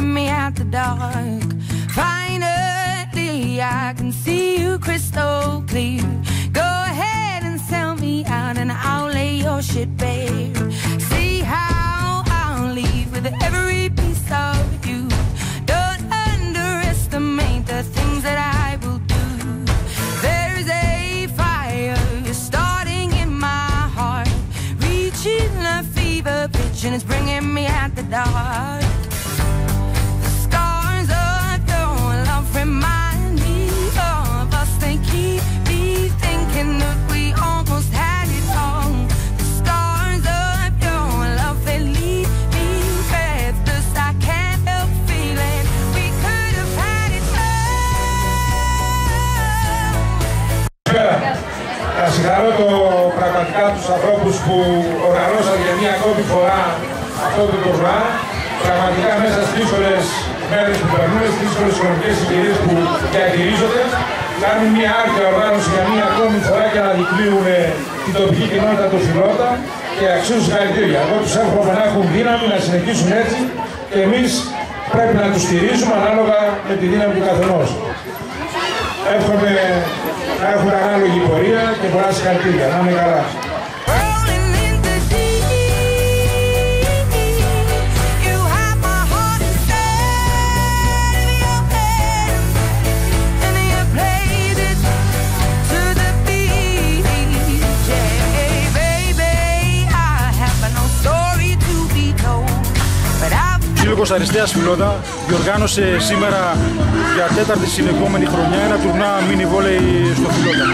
bringing me out the dark. Finally, I can see you crystal clear. Go ahead and sell me out, and I'll lay your shit bare. See how I'll leave with every piece of you. Don't underestimate the things that I will do. There's a fire starting in my heart, reaching a fever pitch, and it's bringing me out the dark. Πραγματικά τους ανθρώπους που οργανώσαν για μια ακόμη φορά αυτό το τουρνά. Πραγματικά μέσα στις δύσκολες μέρες που περνούν, στις δύσκολες οικονομικές συγκυρίες που διατηρίζονται, κάνουν μια άρκεια οργάνωση για μια ακόμη φορά και αναδεικνύουν την τοπική κοινότητα του Φιλότα και αξίζουν συγχαρητήρια. Εγώ τους εύχομαι να έχουν δύναμη να συνεχίσουν έτσι και εμείς πρέπει να τους στηρίζουμε ανάλογα με τη δύναμη του καθενός. Εύχομαι να έχουμε ανάλογη πορεία και πολλά συγχαρητήρια. Να είναι καλά. I've Σύλλογος Αριστείας Φιλότα διοργάνωσε σήμερα για τέταρτη συνεχόμενη χρονιά ένα τουρνά μίνι βόλεϊ στο Φιλότα.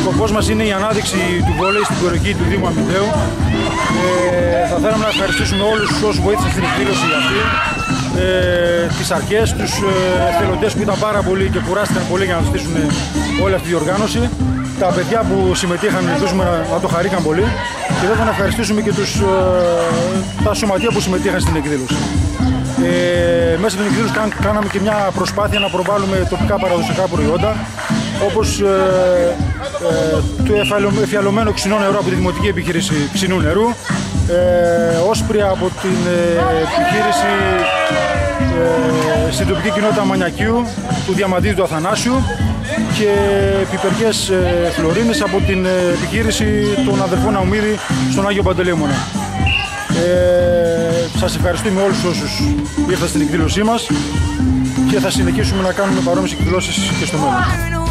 Σκοπός μας είναι η ανάδειξη του βόλεϊ στην κορυφή του Δήμου Αμυντέου. Ε, θα θέλαμε να ευχαριστήσουμε όλους όσους βοήθησαν στην εκδήλωση αυτή, ε, τις αρχές, τους ε, εθελοντές που ήταν πάρα πολλοί και κουράστηκαν πολύ για να στήσουν όλη αυτή τη διοργάνωση. Τα παιδιά που συμμετείχαν, ελπίζουμε να, να το χαρήκαν πολύ. Και βέβαια να ευχαριστήσουμε και τους, ε, τα σωματεία που συμμετείχαν στην εκδήλωση. Ε, μέσα στην εκδήλωση κάν- κάναμε και μια προσπάθεια να προβάλλουμε τοπικά παραδοσιακά προϊόντα όπως ε, ε, το εφαλω- εφιαλωμένο ξινό νερό από τη Δημοτική Επιχείρηση Ξινού Νερού, ε, όσπρια από την ε, επιχείρηση ε, στην τοπική κοινότητα Μανιακίου του Διαμαντίδη του Αθανάσιου και πιπεριές ε, φλωρίνες από την ε, επιχείρηση των αδερφών Αουμίδη στον Άγιο Παντελήμωνα. Ε, σας ευχαριστούμε όλους όσους ήρθαν στην εκδήλωσή μας και θα συνεχίσουμε να κάνουμε παρόμοιες εκδηλώσεις και στο μέλλον.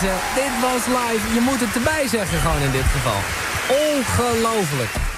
Dit was live. Je moet het erbij zeggen gewoon in dit geval. Ongelooflijk.